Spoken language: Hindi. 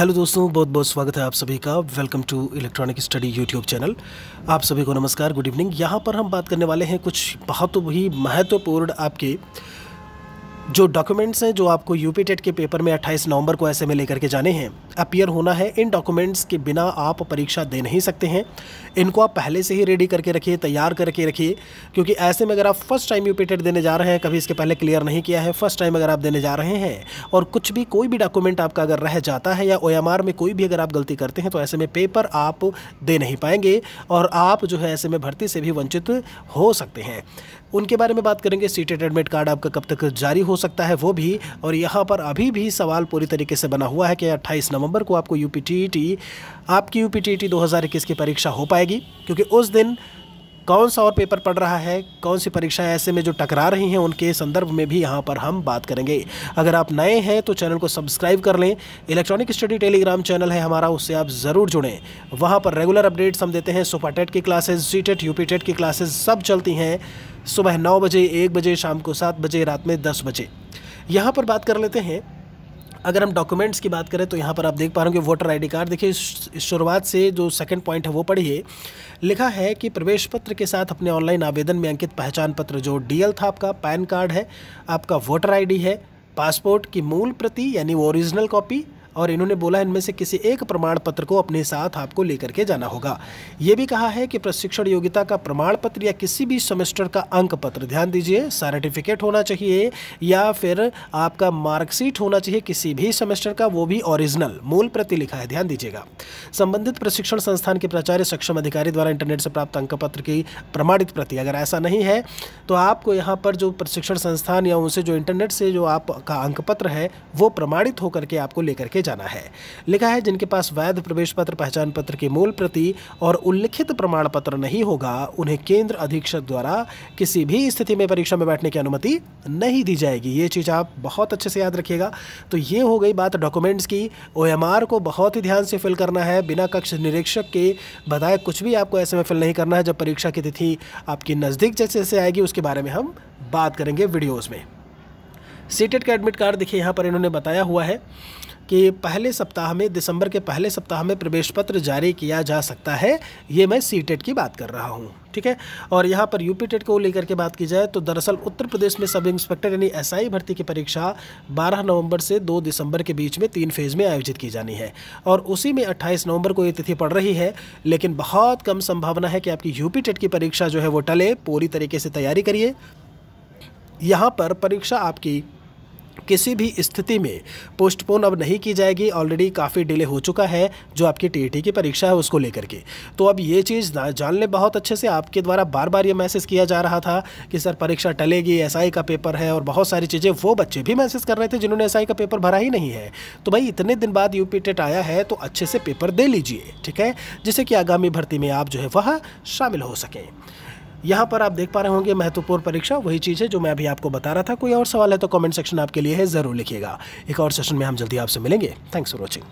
हेलो दोस्तों, बहुत बहुत स्वागत है आप सभी का। Welcome to electronic study YouTube channel आप सभी को नमस्कार गुड इवनिंग यहाँ पर हम बात करने वाले हैं कुछ बहुत ही महत्वपूर्ण आपके जो डॉक्यूमेंट्स हैं जो आपको यूपी टेट के पेपर में 28 नवंबर को ऐसे में लेकर के जाने हैं अपियर होना है। इन डॉक्यूमेंट्स के बिना आप परीक्षा दे नहीं सकते हैं। इनको आप पहले से ही रेडी करके रखिए, तैयार करके रखिए, क्योंकि ऐसे में अगर आप फ़र्स्ट टाइम यूपी टेट देने जा रहे हैं, कभी इसके पहले क्लियर नहीं किया है फ़र्स्ट टाइम अगर आप देने जा रहे हैं, और कुछ भी कोई भी डॉक्यूमेंट आपका अगर रह जाता है या ओएमआर में कोई भी अगर आप गलती करते हैं तो ऐसे में पेपर आप दे नहीं पाएँगे, और आप जो है ऐसे में भर्ती से भी वंचित हो सकते हैं। उनके बारे में बात करेंगे। सीटेड एडमिट कार्ड आपका कब तक जारी हो सकता है, वो भी। और यहाँ पर अभी भी सवाल पूरी तरीके से बना हुआ है कि 28 नवंबर को आपको यू आपकी यू पी की परीक्षा हो पाएगी, क्योंकि उस दिन कौन सा और पेपर पढ़ रहा है, कौन सी परीक्षाएँ ऐसे में जो टकरा रही हैं, उनके संदर्भ में भी यहाँ पर हम बात करेंगे। अगर आप नए हैं तो चैनल को सब्सक्राइब कर लें। इलेक्ट्रॉनिक स्टडी टेलीग्राम चैनल है हमारा, उससे आप ज़रूर जुड़ें। वहाँ पर रेगुलर अपडेट्स हम देते हैं, सुपर टेट की classes G TET U TET की क्लासेज सब चलती हैं सुबह नौ बजे, एक बजे, शाम को सात बजे, रात में दस बजे। यहाँ पर बात कर लेते हैं अगर हम डॉक्यूमेंट्स की बात करें तो यहाँ पर आप देख पा रहे होंगे वोटर आईडी कार्ड देखिए शुरुआत से जो सेकंड पॉइंट है, वो पढ़िए लिखा है कि प्रवेश पत्र के साथ अपने ऑनलाइन आवेदन में अंकित पहचान पत्र, जो डीएल था आपका पैन कार्ड है, आपका वोटर आईडी है पासपोर्ट की मूल प्रति, यानी ओरिजिनल कॉपी और इन्होंने बोला, इनमें से किसी एक प्रमाण पत्र को अपने साथ आपको लेकर के जाना होगा। ये भी कहा है कि प्रशिक्षण योग्यता का प्रमाण पत्र या किसी भी सेमेस्टर का अंक पत्र, ध्यान दीजिए, सर्टिफिकेट होना चाहिए या फिर आपका मार्कशीट होना चाहिए किसी भी सेमेस्टर का, वो भी ओरिजिनल, मूल प्रति लिखा है, ध्यान दीजिएगा। संबंधित प्रशिक्षण संस्थान के प्राचार्य, सक्षम अधिकारी द्वारा इंटरनेट से प्राप्त अंक पत्र की प्रमाणित प्रति, अगर ऐसा नहीं है तो आपको यहाँ पर जो प्रशिक्षण संस्थान या उनसे जो इंटरनेट से जो आपका अंक पत्र है, वो प्रमाणित होकर के आपको लेकर के जाना है। लिखा है, जिनके पास वैध प्रवेश पत्र, पहचान पत्र की मूल प्रति और उल्लिखित प्रमाण पत्र नहीं होगा, उन्हें केंद्र अधीक्षक द्वारा किसी भी स्थिति में परीक्षा में बैठने की अनुमति नहीं दी जाएगी। ये चीज़ आप बहुत अच्छे से याद रखिएगा। तो ये हो गई बात डॉक्यूमेंट्स की। ओएमआर को बहुत ही ध्यान से फिल करना है। बिना कक्ष निरीक्षक के बताए कुछ भी आपको ऐसे में फिल नहीं करना है, जब परीक्षा की तिथि आपकी नज़दीक जैसे से आएगी, उसके बारे में हम बात करेंगे वीडियोज़ में। सीटेट का एडमिट कार्ड देखिए, यहाँ पर इन्होंने बताया हुआ है। कि पहले सप्ताह में, दिसंबर के पहले सप्ताह में प्रवेश पत्र जारी किया जा सकता है, ये मैं सी टेट की बात कर रहा हूँ, ठीक है? और यहाँ पर यूपी टेट को लेकर के बात की जाए तो दरअसल उत्तर प्रदेश में सब इंस्पेक्टर यानी एसआई भर्ती की परीक्षा 12 नवंबर से 2 दिसंबर के बीच में तीन फ़ेज़ में आयोजित की जानी है। और उसी में 28 नवंबर को ये तिथि पड़ रही है, लेकिन बहुत कम संभावना है कि आपकी यूपी टेट की परीक्षा जो है वो टले, पूरी तरीके से तैयारी करिए। यहाँ पर परीक्षा आपकी किसी भी स्थिति में पोस्टपोन अब नहीं की जाएगी ऑलरेडी काफ़ी डिले हो चुका है जो आपकी टी की परीक्षा है उसको लेकर के। तो अब ये चीज़ जान लें बहुत अच्छे से आपके द्वारा बार बार ये मैसेज किया जा रहा था कि सर परीक्षा टलेगी एसआई का पेपर है और बहुत सारी चीज़ें, वो बच्चे भी मैसेज कर रहे थे जिन्होंने एसआई का पेपर भरा ही नहीं है। तो भाई इतने दिन बाद यू टेट आया है तो अच्छे से पेपर दे लीजिए, ठीक है? जिससे कि आगामी भर्ती में आप जो है वह शामिल हो सकें। यहाँ पर आप देख पा रहे होंगे महत्वपूर्ण परीक्षा, वही चीज़ है जो मैं अभी आपको बता रहा था। कोई और सवाल है तो कमेंट सेक्शन आपके लिए है, ज़रूर लिखिएगा। एक और सेशन में हम जल्दी आपसे मिलेंगे। Thanks for watching